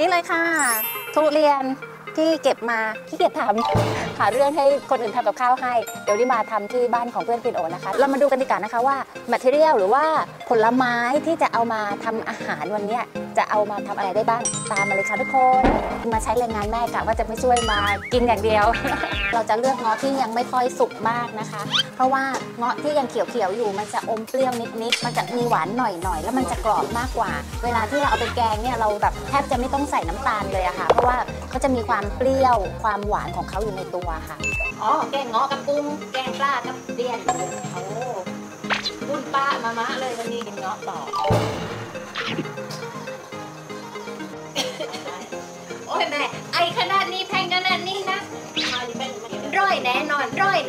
นี่เลยค่ะ ทุเรียนที่เก็บมาที่เกียจทำหาเรื่องให้คนอื่นทำกับข้าวให้ เดี๋ยวนี้มาทำที่บ้านของเพื่อนปินโอนะคะ เรามาดูกันดีกว่านะคะว่า material หรือว่าผลไม้ที่จะเอามาทำอาหารวันนี้ จะเอามาทำอะไรได้บ้าง ตามมาเลยค่ะทุกคน มาใช้แรงงานแม่กะว่าจะไม่ช่วยมากินอย่างเดียว เราจะเลือกเงาะที่ยังไม่ค่อยสุกมากนะคะ เพราะว่าเงาะที่ยังเขียวๆอยู่มันจะอมเปรี้ยวนิดๆมันจะมีหวานหน่อยๆแล้วมันจะกรอบมากกว่า เวลาที่เราเอาไปแกงเนี่ยเราแบบแทบจะไม่ต้องใส่น้ำตาลเลยอะค่ะ เพราะว่าเขาจะมีความเปรี้ยวความหวานของเขาอยู่ในตัวค่ะอ๋อแกงเงาะกับกุ้งแกงปลากับเดียนโอ้กุ้งปลามามะเลยวันนี้กินเงาะต่อ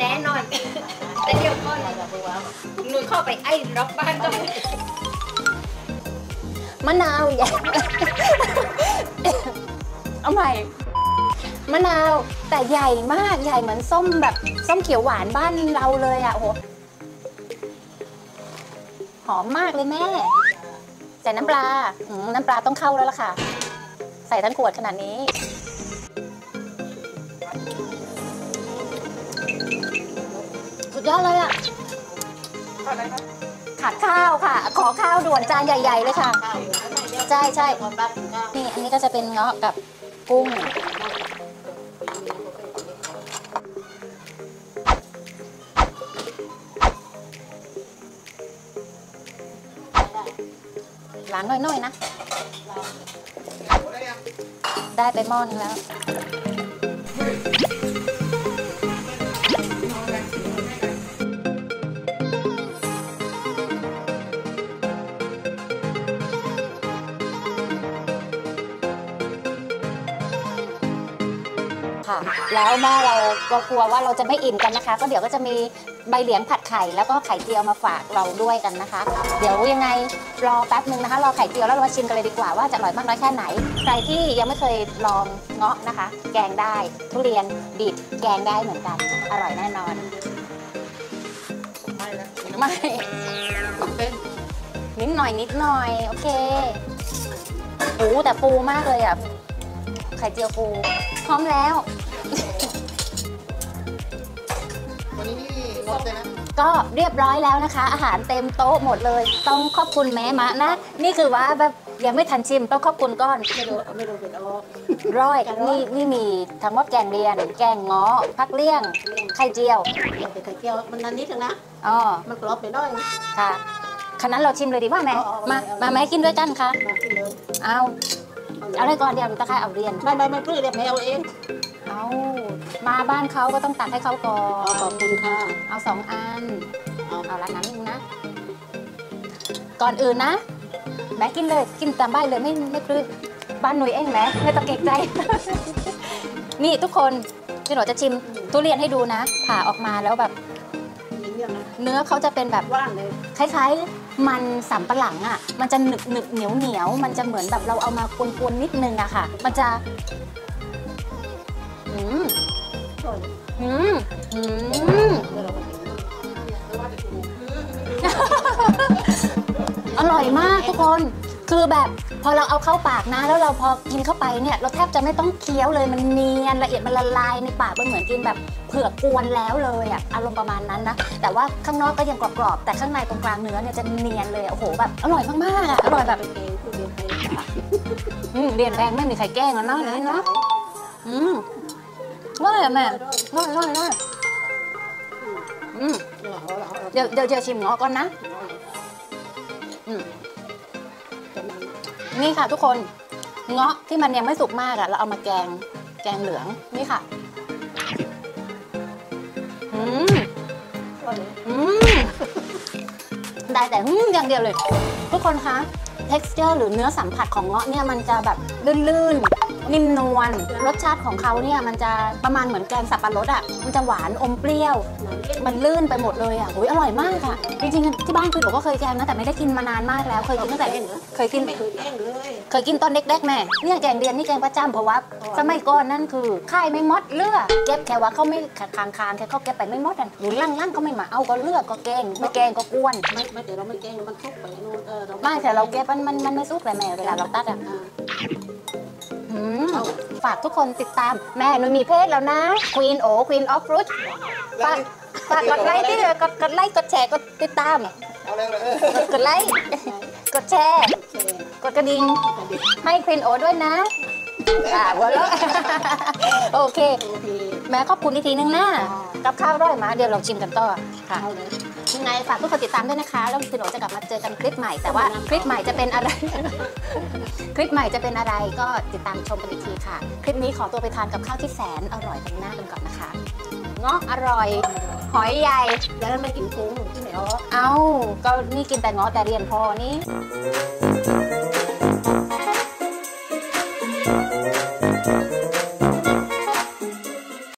แน่นอน แต่เดี๋ยวก่อนหนูเข้าไปไอ้รอบบ้านก็มะนาวใหญ่เอาใหม่มะนาวแต่ใหญ่มากใหญ่เหมือนส้มแบบส้มเขียวหวานบ้านเราเลยอะโอ้หหอมมากเลยแม่ใส่น้ำปลาอืมน้ำปลาต้องเข้าแล้วล่ะค่ะ ใส่ทั้งขวดขนาดนี้ ดยอดเลยอะขาดข้าวค่ะ ขอข้าวด่วนจานใหญ่ ๆ เลยค่ะ ใช่ใช่นี่อันนี้ก็จะเป็นเงาะกับกุ้งล้างน้อยๆนะ ได้ไปหม้อนึงแล้ว ค่ะ แล้วแม่เราก็กลัวว่าเราจะไม่อิ่มกันนะคะ ก็เดี๋ยวก็จะมีใบเหลียงผัดไข่แล้วก็ไข่เจียวมาฝากเราด้วยกันนะคะ เดี๋ยวยังไงรอแป๊บนึงนะคะรอไข่เจียวแล้วเรามาชิมกันเลยดีกว่าว่าจะอร่อยมากน้อยแค่ไหน ใครที่ยังไม่เคยลองเงาะนะคะ แกงได้ ทุเรียนดิบแกงได้เหมือนกัน อร่อยแน่นอน ไม่แล้วไม่นิดหน่อยนิดหน่อย โอเคโอ้แต่ฟูมากเลยอะไข่เจียวฟูพร้อมแล้ว เลยนะก็เรียบร้อยแล้วนะคะ อาหารเต็มโต๊ะหมดเลย ต้องขอบคุณแม่มะนะ นี่คือว่าแบบยังไม่ทันชิมต้องขอบคุณก้อนไม่รู้ไม่รู้เป็นออกร้อยนี่นี่มีทั้งหมดแกงเรียน แกงง้อพักเลี่ยงไข่เจียวเป็นไข่เจียวมันนันนิดนึงนะอ๋อมันกรอบไปหน่อยค่ะขนั้นเราชิมเลยดีกว่าแม่เอาเอาเอามาเอามาแม่กินด้วยกันค่ะมาขึ้นเลยเอา เอาอะไรก่อนเดี๋ยวตะไคร้เอาเรียนไม่ไม่ไม่พื้นเดี๋ยวแม่เอาเองเอามาบ้านเขาก็ต้องตักให้เขาก่ออ๋อนขอบคุณค่ะ เอาสองอันเอาเอาละน้ำนึงนะ ก่อนอื่นนะแม่กินเลยกินตามบ้านเลยไม่ไม่ปลื้มบ้านหนุ่ยเองแหม่ไม่ต้องเกรงใจ นี่ทุกคนพี่หนูจะชิมทุเรียนให้ดูนะ ผ่าออกมาแล้วแบบมีเรื่องนะเนื้อเขาจะเป็นแบบว่างเลยคล้ายๆ มันสำปะหลังอะ มันจะหนึบหนึบเหนียวเหนียว มันจะเหมือนแบบเราเอามากวนๆนิดนึงอะค่ะ มันจะอืมอืมอืมอร่อยมากทุกคน คือแบบ พอเราเอาเข้าปากนะ แล้วเราพอกินเข้าไปเนี่ยเราแทบจะไม่ต้องเคี้ยวเลยมันเนียนละเอียดมันละลายในปากมันเหมือนกินแบบเผือกกวนแล้วเลยอะอารมณ์ประมาณนั้นนะแต่ว่าข้างนอกก็ยังกรอบๆแต่ข้างในตรงกลางเนื้อเนี่ยจะเนียนเลยโอ้โหแบบอร่อยมากๆอะอร่อยแบบเป็นเองคือเดียวไปอืมเรียนแพงไม่มีใครแกล้งแล้วเนาะเดี๋ยวนี้เนาะอืมว่าอะไรอะแม่ว่าอะไรว่าอะไรอืมเดี๋ยวเดี๋ยวจะชิมเงาะก่อนนะอืม นี่ค่ะทุกคนเงาะที่มันยังไม่สุกมากอะเราเอามาแกงแกงเหลืองนี่ค่ะอืมอืมได้แต่หืมอย่างเดียวเลย ทุกคนคะ texture หรือเนื้อสัมผัสของเงาะเนี่ยมันจะแบบลื่นๆ นิ่มนวลรสชาติของเขาเนี่ยมันจะประมาณเหมือนแกงสับปะรดอะมันจะหวานอมเปรี้ยว มันลื่นไปหมดเลยอะโอ้ยอร่อยมากค่ะ จริงๆที่บ้านคือหนูก็เคยแกงนะแต่ไม่ได้กินมานานมากแล้ว เคยกินตั้งแต่เคยกินไม่เคยแกล้งเลยเคยกินตอนเด็กๆแม่เนี่ยแกงเรียนนี่แกงประจำเพราะว่าสมัยก่อนนั่นคือค่ายไม่มดเลือกเก็บแค่ว่าเขาไม่คางคางๆแค่เขาเก็บไปไม่มดอะหรือล่างๆเขาไม่มาเอาก็เลือกก็แกงไม่แกงก็กวนไม่ไม่แต่เราไม่แกล้งมันทุกไปนู่นเออเราไม่แต่เราเก็บมันมันมันไม่สุกเลยแม่เวลาเราตัดอะอ่าอ ฝากทุกคนติดตามแม่หนูมีเพจแล้วนะ Queen O Queen of Fruit ฝากฝากกดไลค์ที่กดกดไลค์กดแชร์กดติดตามเอาเร็วเลยกดไลค์กดแชร์โอเคกดกระดิ่งให้ Queen O ด้วยนะอ่าหัวเราะโอเคโอเคแม่ขอบคุณอีกทีนึงนะกับข้าวอร่อยมาเดี๋ยวเราชิมกันต่อค่ะเอาเล ยยังไงฝากทุกคนติดตามด้วยนะคะ แล้วคุณโอจะกลับมาเจอกันคลิปใหม่ แต่ว่าคลิปใหม่จะเป็นอะไร คลิปใหม่จะเป็นอะไรก็ติดตามชมกันอีกทีค่ะ คลิปนี้ขอตัวไปทานกับข้าวที่แสนอร่อยกันหน้ากันก่อนนะคะเงาะอร่อย หอยใหญ่แล้วไม่กินกุ้งที่ไหนอ๋อเอาก็นี่กินแต่เงาะแต่เรียนพอนี่